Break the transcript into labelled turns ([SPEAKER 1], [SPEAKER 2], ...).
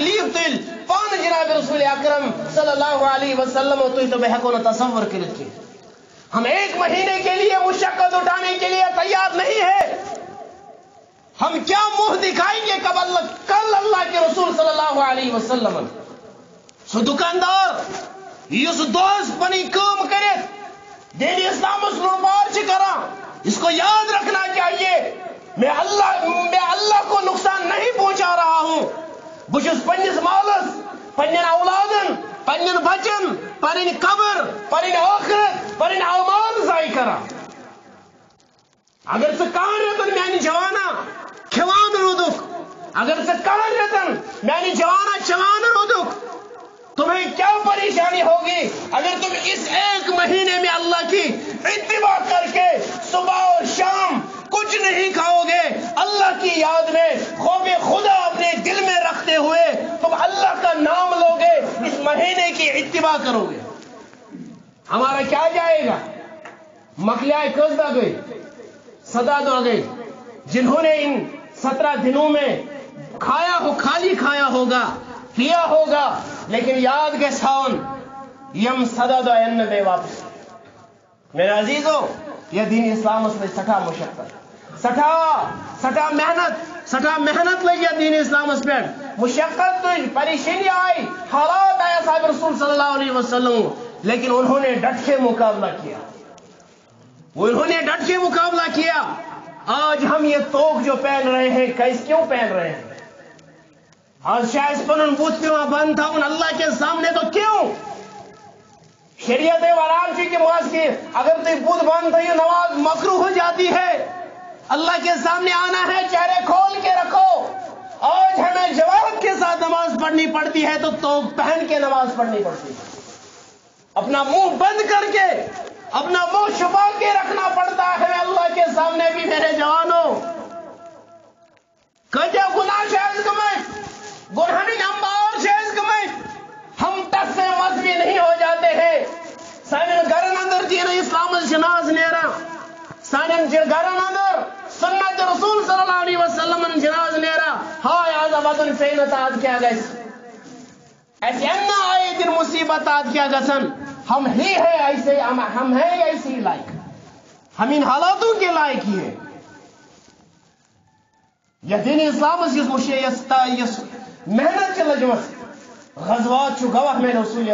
[SPEAKER 1] तकलीफ़ तुल पान जनाब रसूल अकरम सल्लल्लाहु अलैहि वसल्लम तुई तो मैं हको तस्वर कर हम एक महीने के लिए मुशक्कत उठाने के लिए तैयार नहीं है। हम क्या मुँह दिखाएँगे कब अल्लाह कल अल्लाह के रसूल सल्लल्लाहु अलैहि वसल्लम सो दुकानदार, इस दोस्त पनी काम करे। दीन इस्लाम लुटमार करा। इसको याद रखना चाहिए। मैं अल्लाह को नुकसान नहीं पहुँचा रहा हूँ पन कबर पन आखिरत पन अमाल जाय करा अगर से कह रेतन मैंने जवाना खिवान रोदुक अगर से कह रेतन मैंने जवाना चलान रोदुक तुम्हें क्या परेशानी होगी अगर तुम इस एक महीने में अल्लाह की इतबा करके सुबह और शाम कुछ नहीं खाओगे अल्लाह की याद में खौफ खुदा अपने दिल में रखते हुए तुम अल्लाह का नाम लोगे इस महीने की करोगे? हमारा क्या जाएगा? मकलिया कसदा गई सदा दो गई, जिन्होंने इन सत्रह दिनों में खाया हो, खाली खाया होगा, पिया होगा, लेकिन याद के साउन यम सदा दो अन्न दे वापस। मेरे अजीजों, यह दीन इस्लाम में सठा मुशक्कत। सठा सठा मेहनत सठा मेहनत लगी दीन इस्लाम पे मुशक्कत तुझ परेशानी आई, हालात आया साहब रसूल सल्लल्लाहु अलैहि वसल्लम। लेकिन उन्होंने डट के मुकाबला किया। उन्होंने डट के मुकाबला किया। आज हम ये तोक जो पहन रहे हैं, कैस क्यों पहन रहे हैं? आज शायद पन बूथ पे बंद था, उन अल्लाह के सामने तो क्यों? शरीयत आराम की नमाज़ की अगर तो बुध बंद थी नमाज़ मकरू हो जाती है। अल्लाह के सामने आना है, चेहरे खोल के रखो। आज हमें जवाब के साथ नमाज़ पढ़नी पड़ती है तो तो पहन के नमाज़ पढ़नी पड़ती है। अपना मुँह बंद करके, अपना मुँह छुपा के रखना पड़ता है, अल्लाह के सामने भी मेरे जवानों। कजा गुनाह शायद कमें गुनहनी अंबार शायद कमें हम तक से मजबी नहीं हो जाते हैं। साइन घर अंदर जी इस्लाम शनाज नेरा साइन घर अंदर सुन्नत रसूल सल्लल्लाहु अलैहि वसल्लम ने जनाज नेरा। हाय आज वतन फेनत आज क्या गए ऐसे अन्ना आए दिन मुसीबत आज क्या गसन हम ही है ऐसे हम, हम हैं ऐसी लायक। हम इन हालातों के लायक ही है। यह दिन इस्लाम यस मुशे यस मेहनत के लजमत गजवात गवाह में रसूल